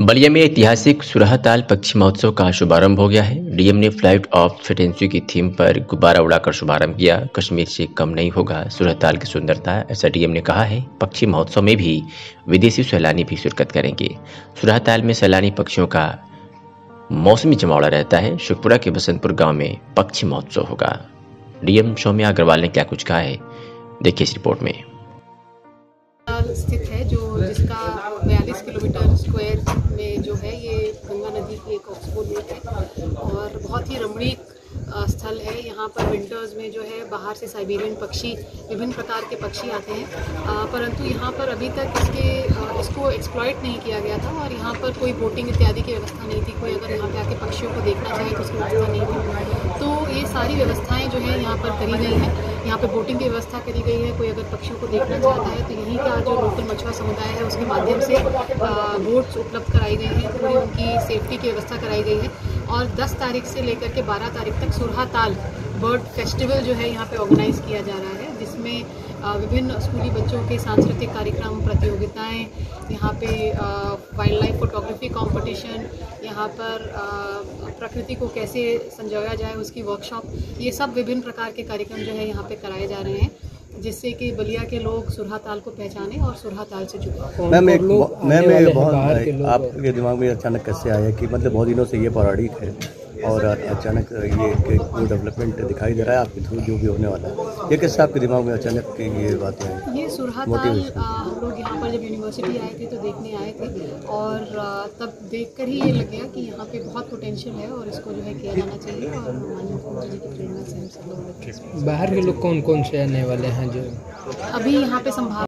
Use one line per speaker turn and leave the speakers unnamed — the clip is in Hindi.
बलिया में ऐतिहासिक सुरहताल पक्षी महोत्सव का शुभारंभ हो गया है। डीएम ने फ़्लाइट ऑफ़ फिटेंसी की थीम पर गुब्बारा उड़ाकर शुभारंभ किया। कश्मीर से कम नहीं होगा सुरहताल की सुंदरता, ऐसा डीएम ने कहा है। पक्षी महोत्सव में भी विदेशी सैलानी भी शिरकत करेंगे। सुरहताल में सैलानी पक्षियों का मौसमी जमावड़ा रहता है। शुकपुरा के बसंतपुर गाँव में पक्षी महोत्सव होगा। डीएम सौम्या अग्रवाल ने क्या कुछ कहा है? देखिए इस रिपोर्ट में।
स्थित है, जो जिसका 42 किलोमीटर स्क्वायर में जो है, ये गंगा नदी की एक ऑक्सफोर्ड लेक है। और बहुत ही रमणीक स्थल है। यहाँ पर विंटर्स में जो है, बाहर से साइबेरियन पक्षी, विभिन्न प्रकार के पक्षी आते हैं। परंतु यहाँ पर अभी तक इसके इसको एक्सप्लॉयट नहीं किया गया था और यहाँ पर कोई बोटिंग इत्यादि की व्यवस्था नहीं थी। कोई अगर यहाँ पे आके पक्षियों को देखना चाहे तो उसकी व्यवस्था नहीं थी। तो ये सारी व्यवस्थाएँ जो है, यहाँ पर करी गई हैं। यहाँ पे बोटिंग की व्यवस्था करी गई है। कोई अगर पक्षियों को देखना चाहता है तो यहीं का जो लोकल मछुआ समुदाय है, उसके माध्यम से बोट्स उपलब्ध कराई गई हैं। पूरी उनकी सेफ्टी की व्यवस्था कराई गई है। और 10 तारीख से लेकर के 12 तारीख तक सुरहा ताल बर्ड फेस्टिवल जो है यहाँ पे ऑर्गेनाइज किया जा रहा है, जिसमें विभिन्न स्कूली बच्चों के सांस्कृतिक कार्यक्रम प्रतियोगिताएँ यहाँ पे वाइल्ड लाइफ फोटोग्राफी कंपटीशन यहाँ पर प्रकृति को कैसे संजोया जाए उसकी वर्कशॉप ये सब विभिन्न प्रकार के कार्यक्रम जो है यहाँ पे कराए जा रहे हैं जिससे कि बलिया के लोग सुरहा ताल को पहचाने और सुरहा ताल से जुड़े।
मैम एक मैम बहुत? आपके दिमाग में अचानक कैसे आया कि मतलब बहुत दिनों से ये पौराणिक है? और अचानक ये एक जो डेवलपमेंट दिखाई दे रहा है आपके थ्रू जो भी होने वाला है। ये कैसे आपके दिमाग में अचानक की ये बातें आई?
ये सुरहा हम लोग यहाँ पर जब यूनिवर्सिटी आए थे तो देखने आए थे। और तब देखकर ही ये लग गया कि यहाँ पे बहुत पोटेंशियल है और इसको जो है किया जाना चाहिए और जी की प्रेरणा से हम सब लोग
बाहर के लोग कौन कौन से आने वाले हैं जो
अभी यहाँ पे संभावना